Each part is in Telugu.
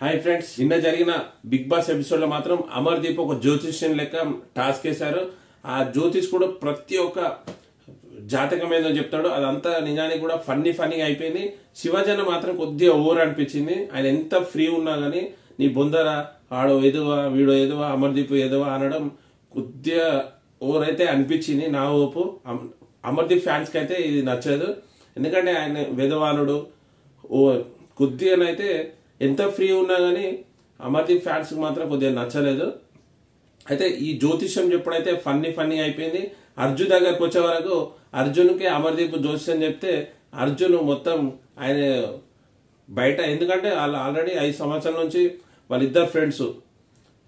హాయ్ ఫ్రెండ్స్ నిన్న జరిగిన బిగ్ బాస్ ఎపిసోడ్లో మాత్రం అమర్దీప్ ఒక జ్యోతిష్యం లెక్క టాస్క్ వేశారు. ఆ జ్యోతిష్ కూడా ప్రతి ఒక్క జాతకం ఏదో చెప్తాడు. అదంతా నిజానికి కూడా ఫన్నీ ఫన్నీ అయిపోయింది. శివజన మాత్రం కొద్దిగా ఓవర్ అనిపించింది. ఆయన ఎంత ఫ్రీ ఉన్నా గానీ నీ బొందరా ఆడో ఎదువా వీడో ఎదువా అమర్దీప్ ఎదువా అనడం కొద్దిగా ఓవర్ అయితే అనిపించింది నా ఓపు. అమర్దీప్ ఫ్యాన్స్కి అయితే ఇది నచ్చదు. ఎందుకంటే ఆయన విధవానుడు ఓ కొద్దిగానైతే ఎంత ఫ్రీ ఉన్నా కానీ అమర్దీప్ ఫ్యాన్స్కి మాత్రం కొద్దిగా నచ్చలేదు. అయితే ఈ జ్యోతిష్యం చెప్పుడైతే ఫన్నీ ఫన్నీ అయిపోయింది అర్జున్ దగ్గరకు వచ్చే వరకు అర్జున్కి అమర్దీప్ జ్యోతిష్యం చెప్తే అర్జున్ మొత్తం ఆయన బయట ఎందుకంటే వాళ్ళు ఆల్రెడీ ఐదు సంవత్సరాల నుంచి వాళ్ళిద్దరు ఫ్రెండ్స్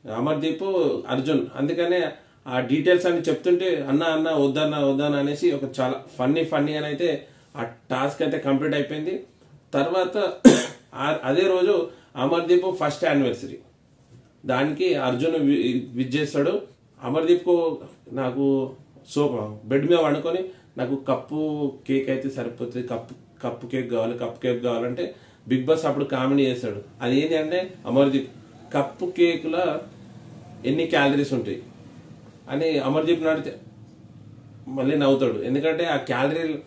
అమర్దీప్ అర్జున్. అందుకనే ఆ డీటెయిల్స్ అన్ని చెప్తుంటే అన్న అన్న వద్దన్న వద్దన్న అనేసి ఒక చాలా ఫన్నీ ఫన్నీ అని అయితే ఆ టాస్క్ అయితే కంప్లీట్ అయిపోయింది. తర్వాత అదే రోజు అమర్దీప్ ఫస్ట్ యానివర్సరీ. దానికి అర్జున్ వి- విజ్ చేస్తాడు అమర్దీప్కు నాకు సో బెడ్ మీద వండుకొని నాకు కప్పు కేక్ అయితే సరిపోతుంది. కప్పు కప్పు కేక్ కావాలి కప్పు కేక్ కావాలంటే బిగ్ బాస్ అప్పుడు కామెడీ చేస్తాడు. అది ఏంటి అంటే అమర్దీప్ కప్పు కేకుల ఎన్ని క్యాలరీస్ ఉంటాయి? అని అమర్దీప్ నడితే మళ్ళీ నవ్వుతాడు. ఎందుకంటే ఆ క్యాలరీలు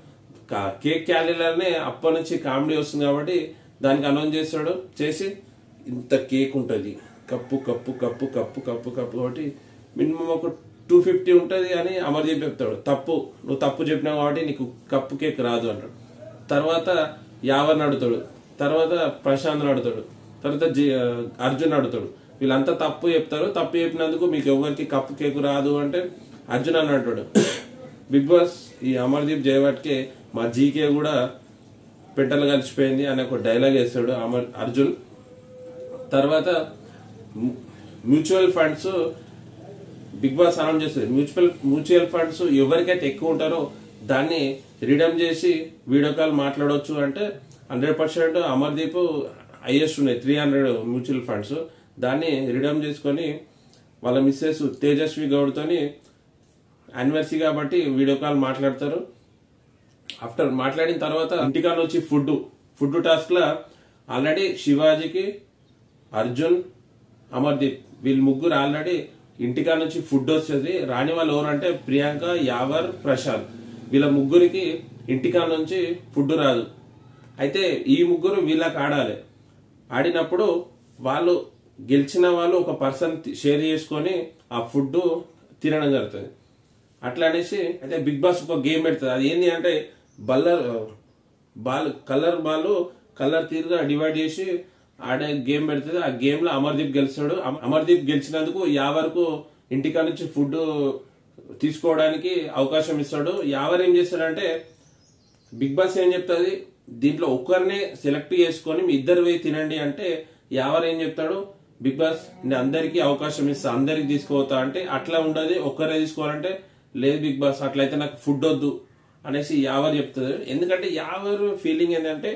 కేక్ క్యాలరీలనే అప్పటి నుంచి కామెడీ వస్తుంది కాబట్టి దానికి అనౌన్స్ చేస్తాడు చేసి ఇంత కేక్ ఉంటుంది. Cup cup cup cup cup cup కాబట్టి మినిమం ఒక టూ ఫిఫ్టీ ఉంటుంది అని అమర్దీప్ చెప్తాడు. తప్పు నువ్వు తప్పు చెప్పినావు కాబట్టి నీకు కప్పు కేక్ రాదు అంటాడు తర్వాత యావర్ని అడుగుతాడు. తర్వాత ప్రశాంత్ని అడుగుతాడు. తర్వాత జి- అర్జున్ అడుగుతాడు. వీళ్ళంతా తప్పు చెప్తారు. తప్పు చెప్పినందుకు మీకు ఎవరికి కప్పు కేక్ రాదు అంటే అర్జున్ అని అంటాడు. బిగ్ బాస్ ఈ అమర్దీప్ జయవట్కే మా జీకే కూడా పెట్టలు కలిసిపోయింది అనే ఒక డైలాగ్ వేస్తాడు అమర్ అర్జున్. తర్వాత mutual funds Bigg Boss announce చేస్తుంది. మ్యూచువల్ మ్యూచువల్ ఫండ్స్ ఎవరికైతే ఎక్కువ ఉంటారో దాన్ని రిడమ్ చేసి వీడియో కాల్ మాట్లాడవచ్చు అంటే హండ్రెడ్ పర్సెంట్ అమర్దీప్ హైయెస్ట్ ఉన్నాయి. Three hundred mutual funds. దాన్ని రిడమ్ చేసుకొని వాళ్ళ మిస్సెస్ తేజస్వి గౌడ్తోని యానివర్సరీ కాబట్టి వీడియో కాల్ మాట్లాడతారు. ఆఫ్టర్ మాట్లాడిన తర్వాత ఇంటికాడ వచ్చి ఫుడ్ ఫుడ్ టాస్క్లో ఆల్రెడీ శివాజీకి అర్జున్ అమర్దీప్ వీళ్ళు ముగ్గురు ఆల్రెడీ ఇంటికాడ నుంచి ఫుడ్ వచ్చేది. రాని వాళ్ళు ఎవరంటే ప్రియాంక యావర్ ప్రశాంత్. వీళ్ళ ముగ్గురికి ఇంటికాడ నుంచి ఫుడ్ రాదు. అయితే ఈ ముగ్గురు వీళ్ళకి ఆడాలి. ఆడినప్పుడు వాళ్ళు గెలిచిన వాళ్ళు ఒక పర్సన్ షేర్ చేసుకొని ఆ ఫుడ్ తినడం జరుగుతుంది. అట్లా అనేసి అయితే బిగ్ బాస్ ఒక గేమ్ పెడుతుంది అది ఏంటి అంటే బల్లర్ బాల్ కలర్ బాల్ కలర్ తీరుగా డివైడ్ చేసి ఆడే గేమ్ పెడుతుంది. ఆ గేమ్లో అమర్దీప్ గెలిచాడు అమర్దీప్ గెలిచినందుకు యావరకు ఇంటికా నుంచి ఫుడ్ తీసుకోవడానికి అవకాశం ఇస్తాడు. యావర్ ఏం చేస్తాడంటే బిగ్ బాస్ ఏం చెప్తుంది? దీంట్లో ఒక్కరినే సెలెక్ట్ చేసుకొని మీ ఇద్దరు పోయి తినండి అంటే యావర్ ఏం చెప్తాడు? బిగ్ బాస్ నేను అందరికీ అవకాశం ఇస్తా అందరికి తీసుకోవతా అంటే అట్లా ఉండదు. ఒక్కరే తీసుకోవాలంటే లేదు బిగ్ బాస్ అట్లయితే నాకు ఫుడ్ వద్దు అనేసి యావర్ చెప్తారు. ఎందుకంటే యావర్ ఫీలింగ్ ఏంటంటే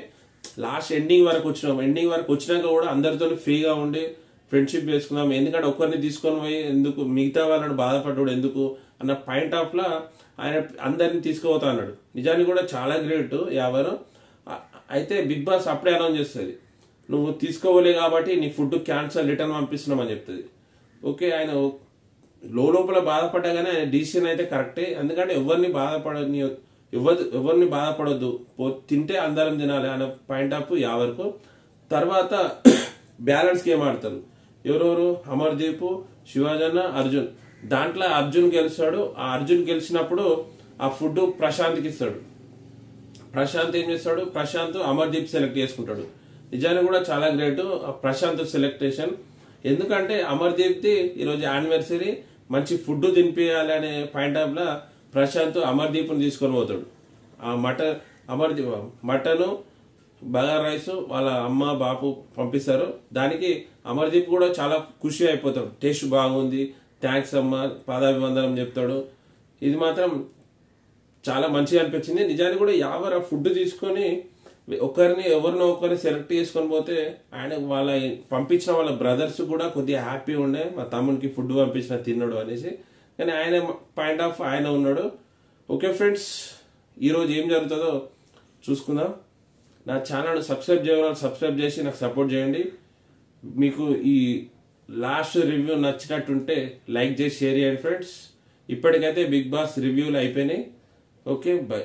లాస్ట్ ఎండింగ్ వరకు వచ్చినాం. ఎండింగ్ వరకు వచ్చినాక కూడా అందరితో ఫ్రీగా ఉండి ఫ్రెండ్షిప్ చేసుకున్నాం. ఎందుకంటే ఒక్కరిని తీసుకొని పోయి ఎందుకు మిగతా వాళ్ళని బాధపడ్డాడు ఎందుకు అన్న పాయింట్ ఆఫ్లో ఆయన అందరిని తీసుకుపోతా అన్నాడు. నిజానికి కూడా చాలా గ్రేట్ ఎవరు అయితే బిగ్ బాస్ అప్పుడే అనౌన్స్ చేస్తుంది. నువ్వు తీసుకోవాలి కాబట్టి నీ ఫుడ్ క్యాన్సల్ రిటర్న్ పంపిస్తున్నామని చెప్తుంది. ఓకే ఆయన లోపల బాధపడ్డాగానే ఆయన డిసిషన్ అయితే కరెక్టే. ఎందుకంటే ఎవరిని బాధపడని ఎవరు ఎవరిని బాధపడొద్దు. పో తింటే అందరం తినాలి అనే పాయింట్ ఆఫ్ యావరకు తర్వాత బ్యాలెన్స్ గేమ్ ఆడతారు. ఎవరెవరు? అమర్దీప్ శివాజన్న అర్జున్. దాంట్లో అర్జున్ గెలుస్తాడు. ఆ అర్జున్ గెలిచినప్పుడు ఆ ఫుడ్ ప్రశాంత్కి ఇస్తాడు. ప్రశాంత్ ఏం చేస్తాడు? ప్రశాంత్ అమర్దీప్ సెలెక్ట్ చేసుకుంటాడు. నిజానికి కూడా చాలా గ్రేట్ ప్రశాంత్ సెలెక్టేషన్. ఎందుకంటే అమర్దీప్ది ఈరోజు యానివర్సరీ మంచి ఫుడ్ తినిపించాలి అనే పాయింట్ ఆఫ్ ప్రశాంత్ అమర్దీప్ తీసుకొని పోతాడు. ఆ mutton Amardeep mutton bagar rice వాళ్ళ అమ్మ బాపు పంపిస్తారు. దానికి అమర్దీప్ కూడా చాలా ఖుషి అయిపోతాడు. టేస్ట్ బాగుంది. థ్యాంక్స్ అమ్మ పాదాభివందనం చెప్తాడు. ఇది మాత్రం చాలా మంచిగా అనిపించింది. నిజానికి కూడా యావర్ ఆ ఫుడ్ తీసుకొని ఒకరిని ఎవరినో ఒకరిని సెలెక్ట్ చేసుకొని పోతే ఆయన వాళ్ళ పంపించిన వాళ్ళ బ్రదర్స్ కూడా కొద్దిగా హ్యాపీ ఉండే మా తమ్మునికి ఫుడ్ పంపించిన తిన్నాడు అనేసి. కానీ ఆయన పాయింట్ ఆఫ్ ఆయన ఉన్నాడు. ఓకే ఫ్రెండ్స్ ఈరోజు ఏం జరుగుతుందో చూసుకుందాం. నా ఛానల్ సబ్స్క్రైబ్ చేయడం సబ్స్క్రైబ్ చేసి నాకు సపోర్ట్ చేయండి. మీకు ఈ లాస్ట్ రివ్యూ నచ్చినట్టుంటే లైక్ చేసి షేర్ చేయండి ఫ్రెండ్స్. ఇప్పటికైతే బిగ్ బాస్ రివ్యూలు అయిపోయినాయి. Okay bye.